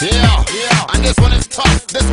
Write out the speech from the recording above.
Yeah, yeah. And this one is tough, this